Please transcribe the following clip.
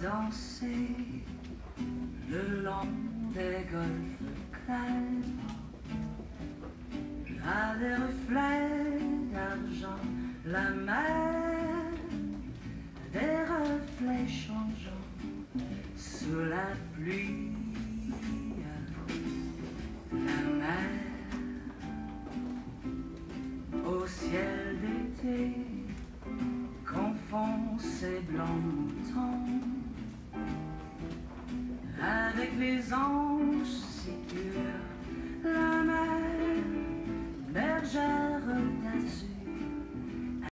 danser le long des golfes clairs, à des reflets d'argent, la mer, des reflets changeants sous la pluie, la mer au ciel d'été confond ses blancs les anges si tu